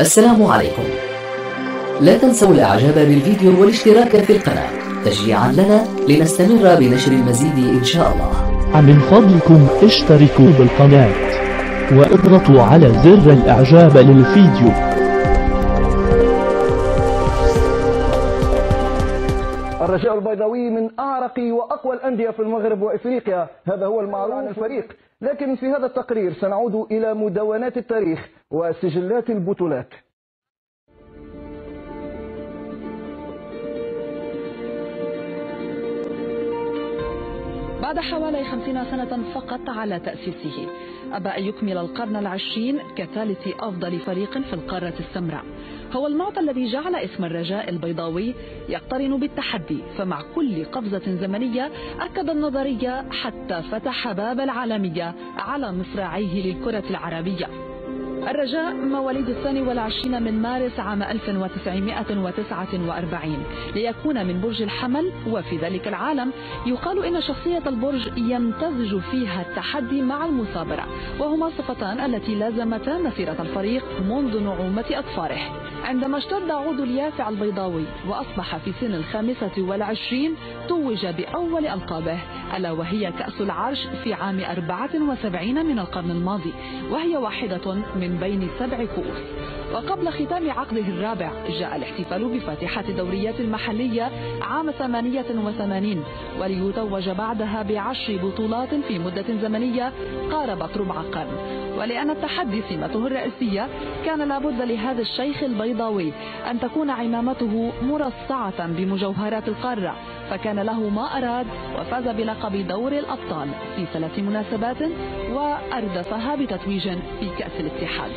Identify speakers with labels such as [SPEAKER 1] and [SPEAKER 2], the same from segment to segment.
[SPEAKER 1] السلام عليكم. لا تنسوا الإعجاب بالفيديو والاشتراك في القناة. تشجيعا لنا لنستمر بنشر المزيد إن شاء الله.
[SPEAKER 2] من فضلكم اشتركوا بالقناة. وإضغطوا على زر الإعجاب للفيديو.
[SPEAKER 3] الرجاء البيضاوي من أعرق وأقوى الأندية في المغرب وإفريقيا. هذا هو المعروف عن الفريق. لكن في هذا التقرير سنعود إلى مدونات التاريخ وسجلات البطولات.
[SPEAKER 4] بعد حوالي خمسين سنة فقط على تأسيسه أبى أن يكمل القرن العشرين كثالث أفضل فريق في القارة السمراء. هو المعطى الذي جعل اسم الرجاء البيضاوي يقترن بالتحدي فمع كل قفزة زمنية أكد النظرية حتى فتح باب العالمية على مصراعيه للكرة العربية. الرجاء مواليد الثاني والعشرين من مارس عام 1949 ليكون من برج الحمل وفي ذلك العالم يقال إن شخصية البرج يمتزج فيها التحدي مع المثابرة وهما الصفتان التي لازمتا مسيرة الفريق منذ نعومة أطفاله عندما اشتد عود اليافع البيضاوي وأصبح في سن الخامسة والعشرين توج بأول ألقابه ألا وهي كأس العرش في عام 74 من القرن الماضي وهي واحدة من بين سبع كؤوس. وقبل ختام عقده الرابع جاء الاحتفال بفاتحة دوريات المحلية عام 88 وليتوج بعدها بعشر بطولات في مدة زمنية قاربت ربع قرن ولأن التحدي سمته الرئيسية كان لابد لهذا الشيخ البيضاوي أن تكون عمامته مرصعة بمجوهرات القارة فكان له ما أراد وفاز بلقب دور الأبطال. في ثلاث مناسبات وأردفها بتتويج في كأس الاتحاد.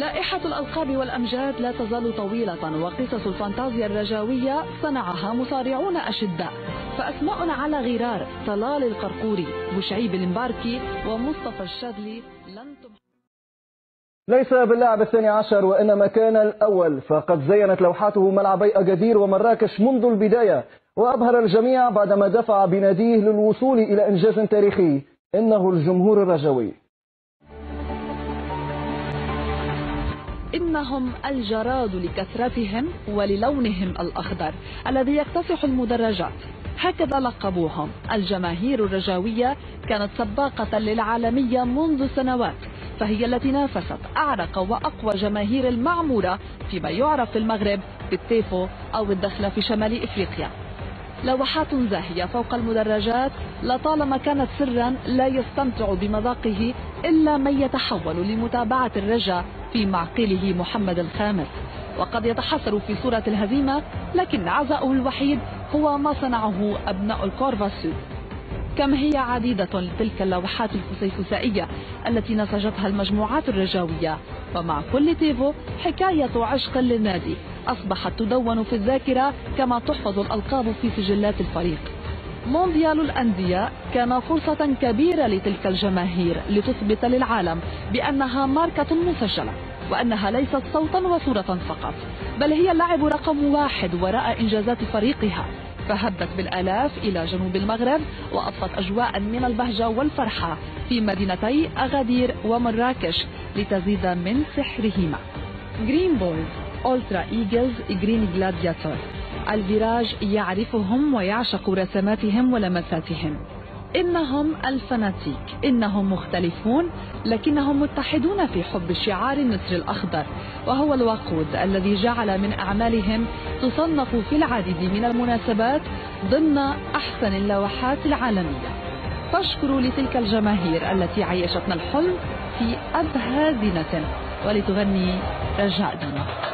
[SPEAKER 4] لائحة الألقاب والأمجاد لا تزال طويلة وقصص الفانتازيا الرجاوية صنعها مصارعون أشداء. فأسماء على غرار طلال القرقوري وشعيب المباركي ومصطفى الشاذلي لن تم
[SPEAKER 3] ليس باللاعب الثاني عشر وإنما كان الأول. فقد زينت لوحاته ملعبي أجدير ومراكش منذ البداية. وأبهر الجميع بعدما دفع بناديه للوصول إلى إنجاز تاريخي. إنه الجمهور الرجوي.
[SPEAKER 4] إنهم الجراد لكثرتهم وللونهم الأخضر الذي يكتسح المدرجات. هكذا لقبوهم. الجماهير الرجاوية كانت سباقة للعالمية منذ سنوات فهي التي نافست أعرق وأقوى جماهير المعمورة فيما يعرف في المغرب بالتيفو أو الدخلة في شمال إفريقيا. لوحات زاهية فوق المدرجات لطالما كانت سرا لا يستمتع بمذاقه إلا من يتحول لمتابعة الرجا في معقله محمد الخامس. وقد يتحسر في صورة الهزيمة لكن عزاؤه الوحيد هو ما صنعه أبناء الكورفا السود كم هي عديدة تلك اللوحات الفسيفسائية التي نسجتها المجموعات الرجاوية؟ ومع كل تيفو حكاية عشق للنادي. أصبحت تدون في الذاكرة كما تحفظ الألقاب في سجلات الفريق. مونديال الأندية كان فرصة كبيرة لتلك الجماهير لتثبت للعالم بأنها ماركة مسجلة وأنها ليست صوتا وصورة فقط بل هي اللاعب رقم واحد وراء إنجازات فريقها. فهبت بالآلاف إلى جنوب المغرب وأضفت أجواء من البهجة والفرحة في مدينتي أغادير ومراكش لتزيد من سحرهما. جرين بويز أولترا إيجلز جرين جلادياتور الفيراج يعرفهم ويعشق رسماتهم ولمساتهم. إنهم الفناتيك. إنهم مختلفون لكنهم متحدون في حب شعار النسر الأخضر وهو الوقود الذي جعل من أعمالهم تصنف في العديد من المناسبات ضمن أحسن اللوحات العالمية. فاشكروا لتلك الجماهير التي عيشتنا الحلم في أبهى زينة ولتغني رجاء دنا